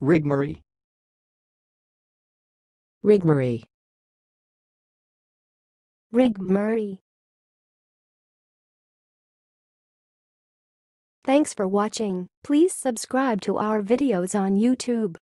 Rigmarole. Rigmarole. Rigmarole. Thanks for watching. Please subscribe to our videos on YouTube.